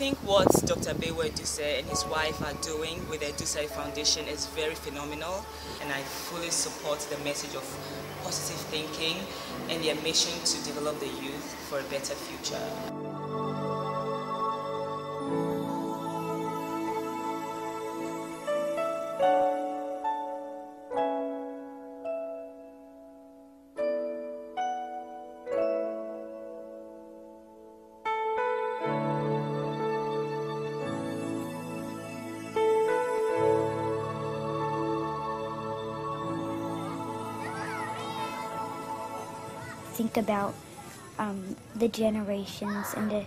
think what Dr. Bawuah-Edusei and his wife are doing with the Edusei Foundation is very phenomenal and I fully support the message of positive thinking and their mission to develop the youth for a better future. Think about um, the generations and to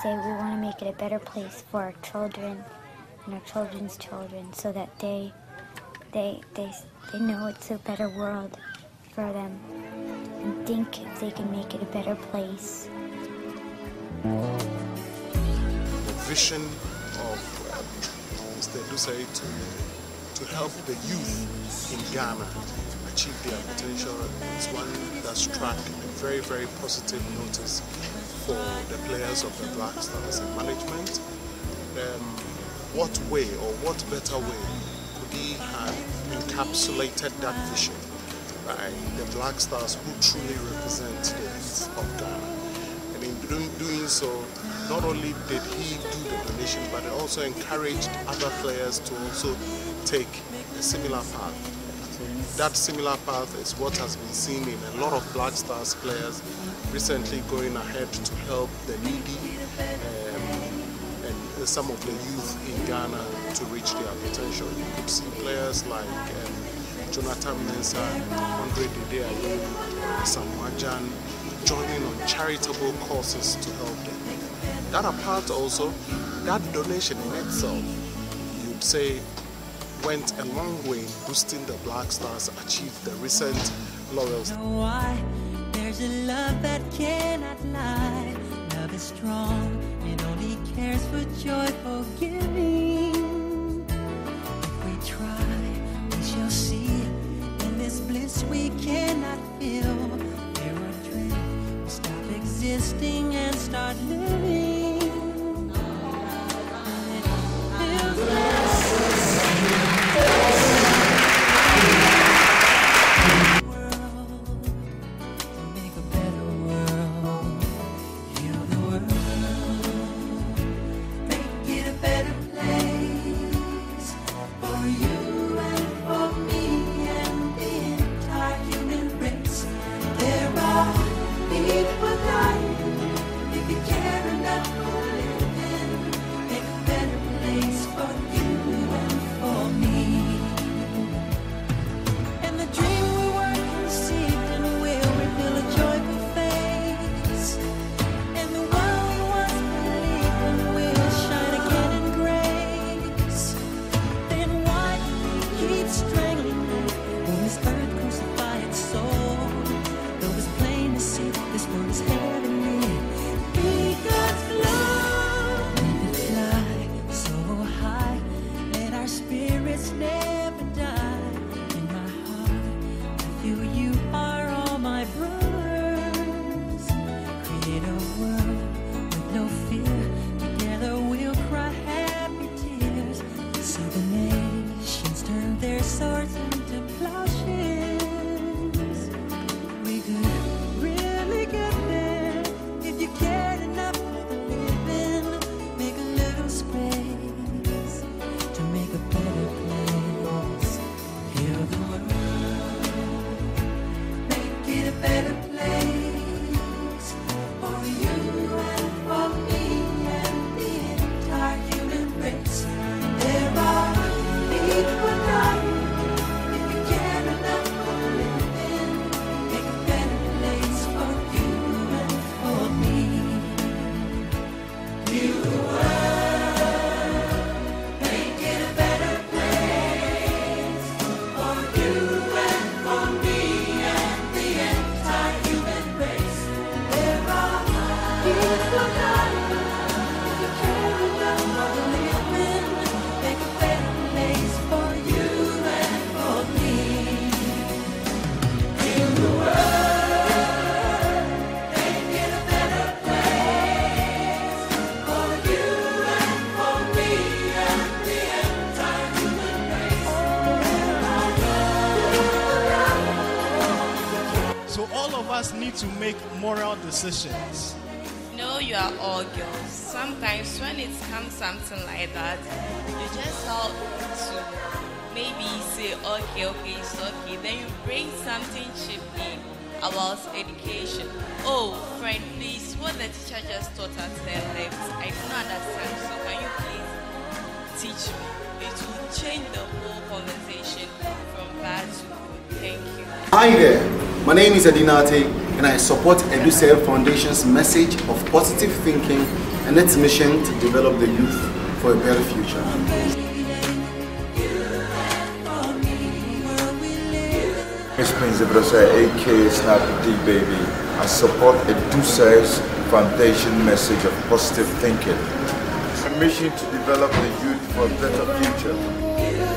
say we want to make it a better place for our children and our children's children so that they they they they know it's a better world for them and think if they can make it a better place. The vision of um, Mr. Edusei to, to help the youth in Ghana achieve their potential struck a very, very positive notice for the players of the Black Stars in management. Um, what way or what better way could he have encapsulated that vision by the Black Stars who truly represent the youth of Ghana? And in doing, doing so, not only did he do the donation, but he also encouraged other players to also take a similar path that similar path is what has been seen in a lot of Black Stars players recently going ahead to help the needy um, and some of the youth in Ghana to reach their potential. You could see players like um, Jonathan Mensah, Andre Dede Ayew, Samuel Jan joining on charitable causes to help them. That apart also, that donation in itself, you'd say went a long way in boosting the Black Stars achieve the recent laurels. Why? There's a love that cannot lie. Love is strong and only cares for joyful giving. Need to make moral decisions. No, you are all girls. Sometimes when it comes something like that, you just have to maybe say, okay, okay, it's okay. Then you bring something cheap in about education. Oh, friend, please, what the teacher just taught us there left, I don't understand. So can you please teach me? It will change the whole conversation from bad to good. Thank you. Hi there, my name is Eddie Nartey and I support Edusei Foundation's message of positive thinking and its mission to develop the youth for a better future. It's Prince Ibrasa, aka Snappy D Baby. I support Edusei's foundation message of positive thinking. A mission to develop the youth for a better future.